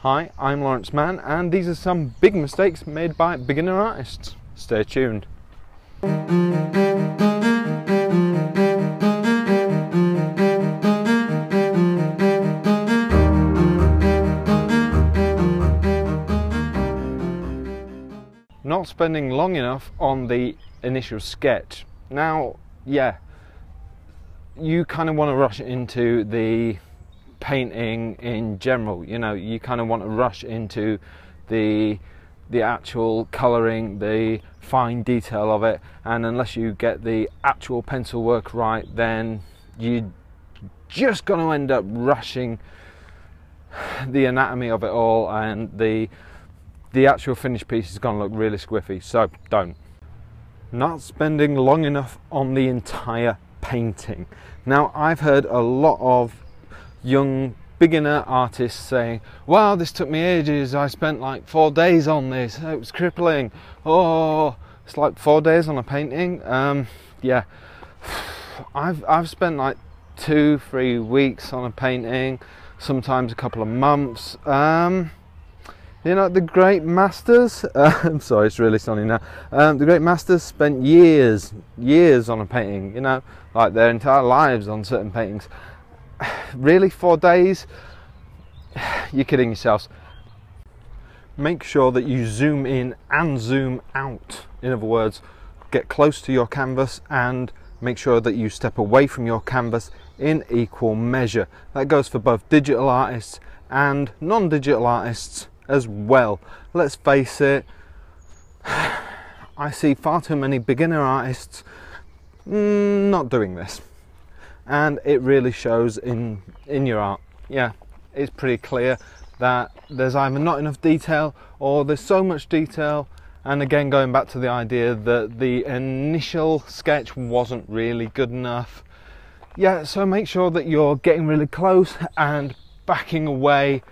Hi, I'm Lawrence Mann, and these are some big mistakes made by beginner artists. Stay tuned. Not spending long enough on the initial sketch. Now, yeah, you kind of want to rush into the painting in general. You know, you kind of want to rush into the the actual colouring, the fine detail of it, and unless you get the actual pencil work right, then you're just going to end up rushing the anatomy of it all, and the the actual finished piece is going to look really squiffy. So don't. Not spending long enough on the entire painting. Now I've heard a lot of young beginner artists saying, Wow, this took me ages. I spent like four days on this. It was crippling. Oh, it's like four days on a painting. Um, yeah, I've I've spent like two, three weeks on a painting, sometimes a couple of months. Um, you know, the great masters, uh, I'm sorry, it's really sunny now. Um, the great masters spent years, years on a painting, you know, like their entire lives on certain paintings really four days? You're kidding yourselves. Make sure that you zoom in and zoom out. In other words get close to your canvas and make sure that you step away from your canvas in equal measure. That goes for both digital artists and non-digital artists as well. Let's face it I see far too many beginner artists mm, not doing this and it really shows in in your art. Yeah it's pretty clear that there's either not enough detail or there's so much detail. And again going back to the idea that the initial sketch wasn't really good enough. Yeah so make sure that you're getting really close and backing away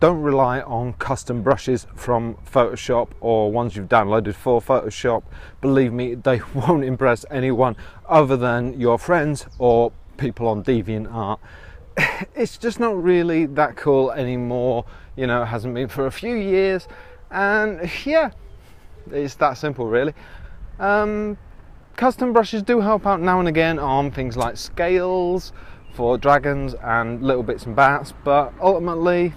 don't rely on custom brushes from Photoshop or ones you've downloaded for Photoshop. Believe me, they won't impress anyone other than your friends or people on DeviantArt. It's just not really that cool anymore. You know, it hasn't been for a few years. And yeah, it's that simple, really. Um, custom brushes do help out now and again on things like scales for dragons and little bits and bats, but ultimately,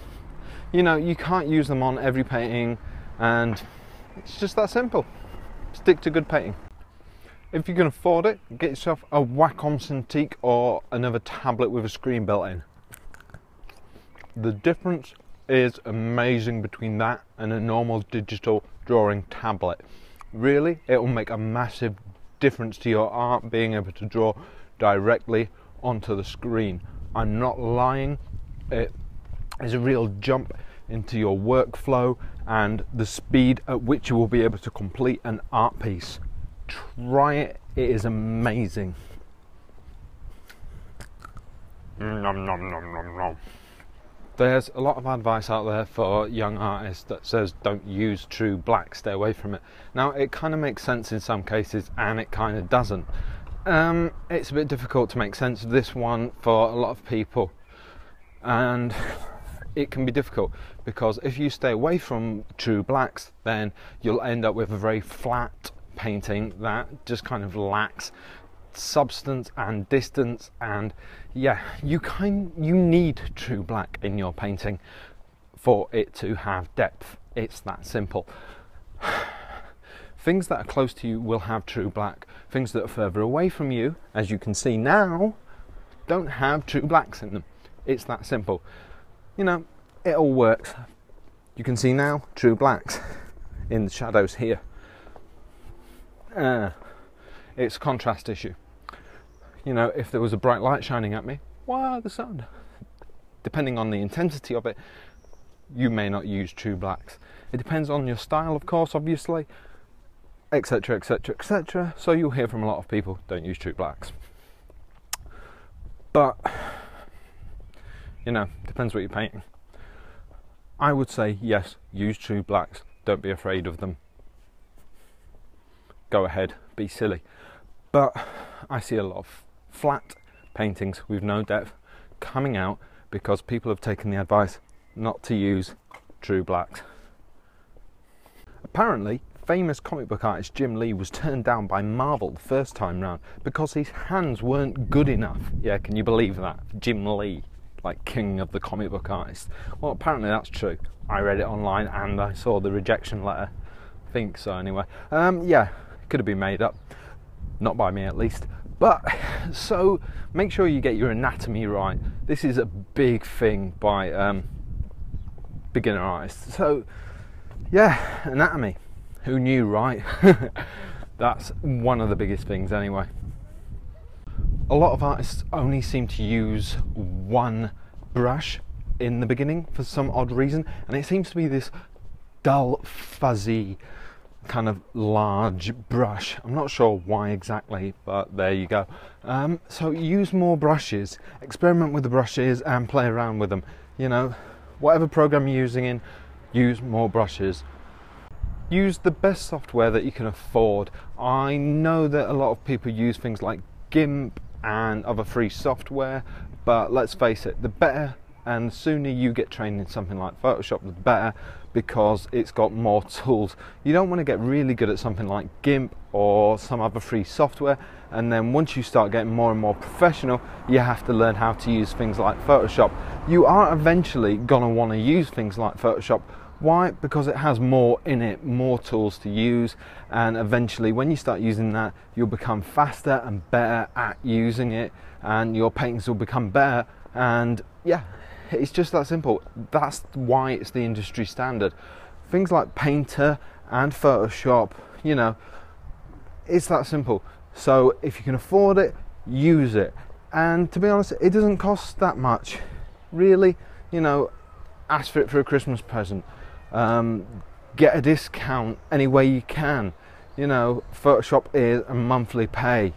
you know, you can't use them on every painting, and it's just that simple. Stick to good painting. If you can afford it, get yourself a Wacom Cintiq or another tablet with a screen built in. The difference is amazing between that and a normal digital drawing tablet. Really, it will make a massive difference to your art being able to draw directly onto the screen. I'm not lying, it is a real jump into your workflow and the speed at which you will be able to complete an art piece. Try it, it is amazing. Nom, nom, nom, There's a lot of advice out there for young artists that says don't use true black, stay away from it. Now, it kind of makes sense in some cases and it kind of doesn't. Um, it's a bit difficult to make sense of this one for a lot of people. And it can be difficult because if you stay away from true blacks, then you'll end up with a very flat painting that just kind of lacks substance and distance. And yeah you kind you need true black in your painting for it to have depth. It's that simple. Things that are close to you will have true black. Things that are further away from you as you can see now don't have true blacks in them. It's that simple you know, it all works. You can see now true blacks in the shadows here. Uh, it's a contrast issue. You know, if there was a bright light shining at me, wow, the sun. Depending on the intensity of it, you may not use true blacks. It depends on your style, of course, obviously, etc., etc., etc. So you'll hear from a lot of people don't use true blacks. But you know, depends what you're painting. I would say yes, use true blacks. Don't be afraid of them. Go ahead, be silly. But I see a lot of flat paintings with no depth coming out because people have taken the advice not to use true blacks. Apparently, famous comic book artist Jim Lee was turned down by Marvel the first time round because his hands weren't good enough. Yeah, can you believe that? Jim Lee, like king of the comic book artists. Well, apparently that's true. I read it online and I saw the rejection letter. I think so, anyway. Um, yeah, could have been made up. Not by me, at least. But so make sure you get your anatomy right. This is a big thing by um, beginner artists. So, yeah, anatomy. Who knew, right? That's one of the biggest things, anyway. A lot of artists only seem to use one brush in the beginning for some odd reason, and it seems to be this dull, fuzzy, kind of large brush. I'm not sure why exactly, but there you go. Um, so use more brushes, experiment with the brushes, and play around with them. You know, whatever program you're using in, use more brushes use the best software that you can afford. I know that a lot of people use things like GIMP and other free software, but let's face it, the better and sooner you get trained in something like Photoshop, the better because it's got more tools. You don't want to get really good at something like GIMP or some other free software, and then once you start getting more and more professional, you have to learn how to use things like Photoshop. You are eventually going to want to use things like Photoshop why? Because it has more in it, more tools to use, and eventually, when you start using that, you'll become faster and better at using it, and your paintings will become better. And yeah, it's just that simple. That's why it's the industry standard. Things like Painter and Photoshop, you know, it's that simple. So if you can afford it, use it. And to be honest, it doesn't cost that much. Really, you know, ask for it for a Christmas present um, get a discount any way you can. You know, Photoshop is a monthly pay.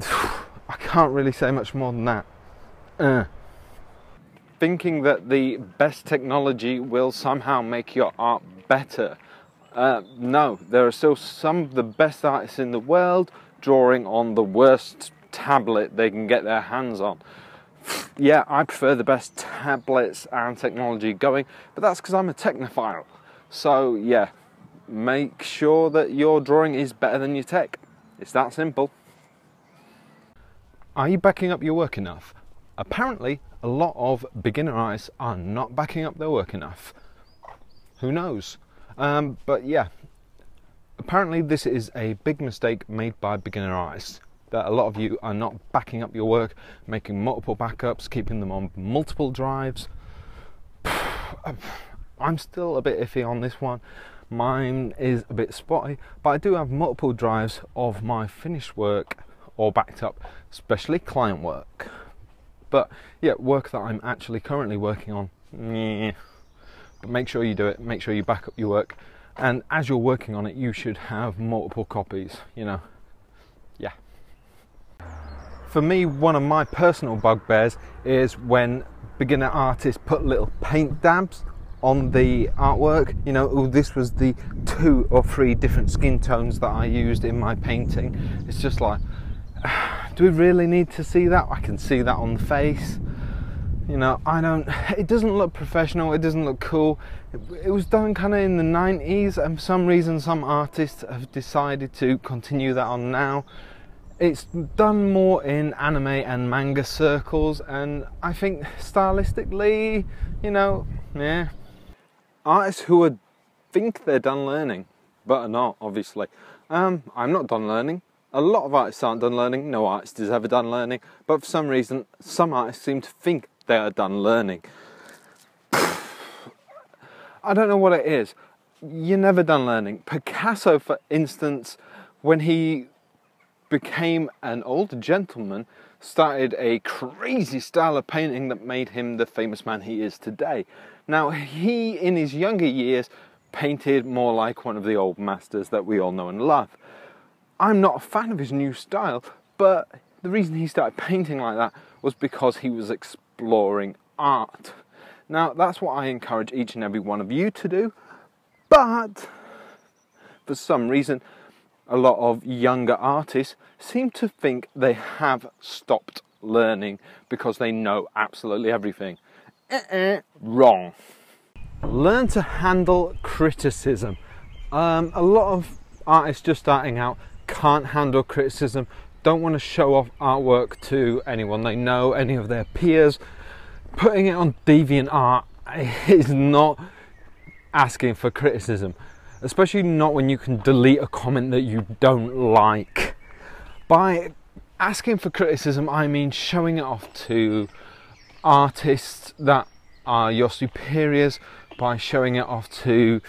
I can't really say much more than that. Uh. Thinking that the best technology will somehow make your art better. Uh, no, there are still some of the best artists in the world drawing on the worst tablet they can get their hands on yeah, I prefer the best tablets and technology going, but that's because I'm a technophile. So, yeah, make sure that your drawing is better than your tech. It's that simple. Are you backing up your work enough? Apparently, a lot of beginner artists are not backing up their work enough. Who knows? Um, but yeah, apparently, this is a big mistake made by beginner artists that a lot of you are not backing up your work, making multiple backups, keeping them on multiple drives. I'm still a bit iffy on this one. Mine is a bit spotty, but I do have multiple drives of my finished work or backed up, especially client work. But yeah, work that I'm actually currently working on. Yeah. But make sure you do it, make sure you back up your work. And as you're working on it, you should have multiple copies, you know. For me, one of my personal bugbears is when beginner artists put little paint dabs on the artwork. You know, oh, this was the two or three different skin tones that I used in my painting. It's just like, do we really need to see that? I can see that on the face. You know, I don't, it doesn't look professional, it doesn't look cool. It, it was done kind of in the 90s, and for some reason, some artists have decided to continue that on now it's done more in anime and manga circles, and I think stylistically, you know, yeah. Artists who are, think they're done learning, but are not, obviously. Um, I'm not done learning. A lot of artists aren't done learning. No artist is ever done learning. But for some reason, some artists seem to think they are done learning. I don't know what it is. You're never done learning. Picasso, for instance, when he became an old gentleman, started a crazy style of painting that made him the famous man he is today. Now, he, in his younger years, painted more like one of the old masters that we all know and love. I'm not a fan of his new style, but the reason he started painting like that was because he was exploring art. Now, that's what I encourage each and every one of you to do, but for some reason, a lot of younger artists seem to think they have stopped learning because they know absolutely everything. Uh-uh. wrong. Learn to handle criticism. Um, a lot of artists just starting out can't handle criticism, don't want to show off artwork to anyone they know, any of their peers. Putting it on DeviantArt is not asking for criticism, especially not when you can delete a comment that you don't like. By asking for criticism, I mean showing it off to artists that are your superiors, by showing it off to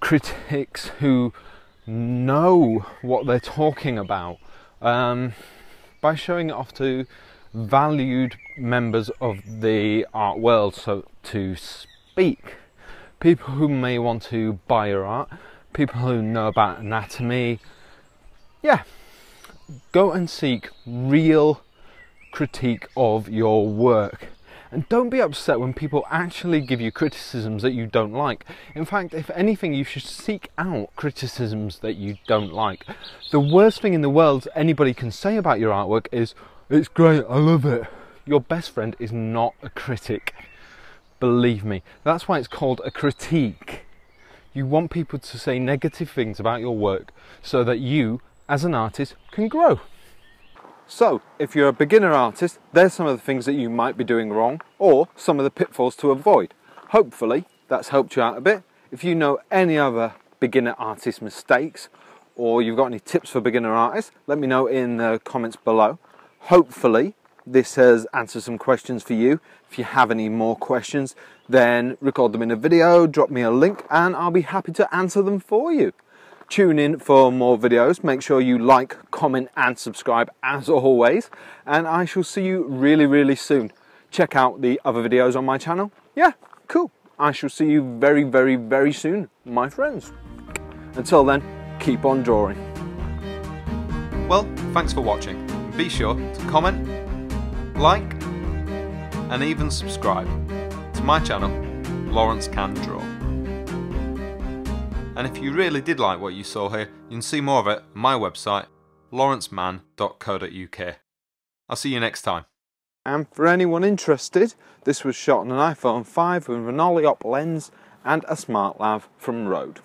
critics who know what they're talking about, um, by showing it off to valued members of the art world, so to speak. People who may want to buy your art, people who know about anatomy. Yeah, go and seek real critique of your work. And don't be upset when people actually give you criticisms that you don't like. In fact, if anything, you should seek out criticisms that you don't like. The worst thing in the world anybody can say about your artwork is, it's great, I love it. Your best friend is not a critic. Believe me. That's why it's called a critique. You want people to say negative things about your work so that you, as an artist, can grow. So, if you're a beginner artist, there's some of the things that you might be doing wrong or some of the pitfalls to avoid. Hopefully, that's helped you out a bit. If you know any other beginner artist mistakes or you've got any tips for beginner artists, let me know in the comments below. Hopefully, this has answered some questions for you. If you have any more questions, then record them in a video, drop me a link, and I'll be happy to answer them for you. Tune in for more videos. Make sure you like, comment, and subscribe as always. And I shall see you really, really soon. Check out the other videos on my channel. Yeah, cool. I shall see you very, very, very soon, my friends. Until then, keep on drawing. Well, thanks for watching. Be sure to comment, like, and even subscribe to my channel, Lawrence Can Draw. And if you really did like what you saw here, you can see more of it on my website, lawrencemann.co.uk. I'll see you next time. And for anyone interested, this was shot on an iPhone 5 with an Ollie lens and a smart lav from Rode.